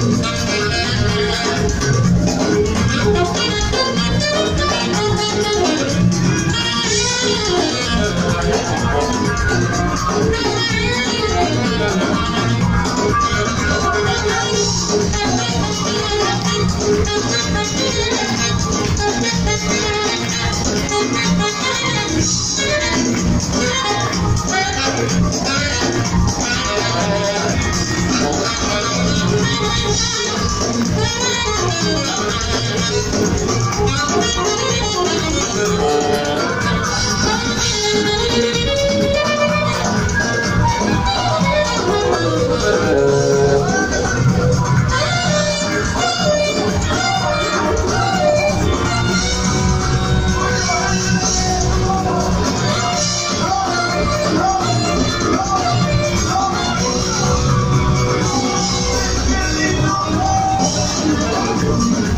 Thank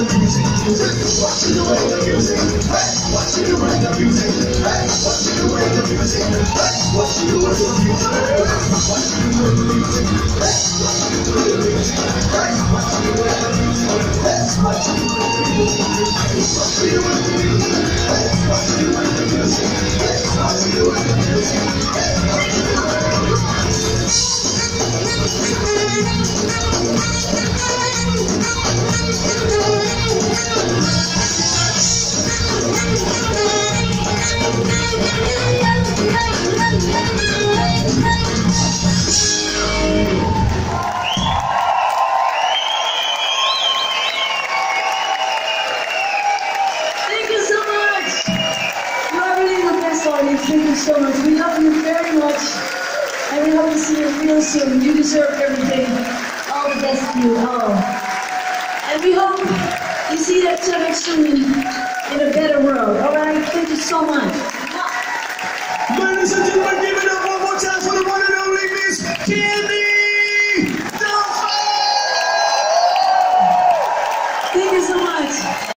What you music. Watching the music, hey. Watching the way the music, hey. Watching the way the music, hey. Watching the way the music, hey. Watching the way the music, hey. Watching the way the music, hey. Watching the way the music, hey. Watching the way the music, Thank you so much. We love you very much. And we hope to see you real soon. You deserve everything. All the best to you. Oh. And we hope you see that Chevy soon in a better world. All right? Thank you so much. Ladies and gentlemen, give it up one more time for the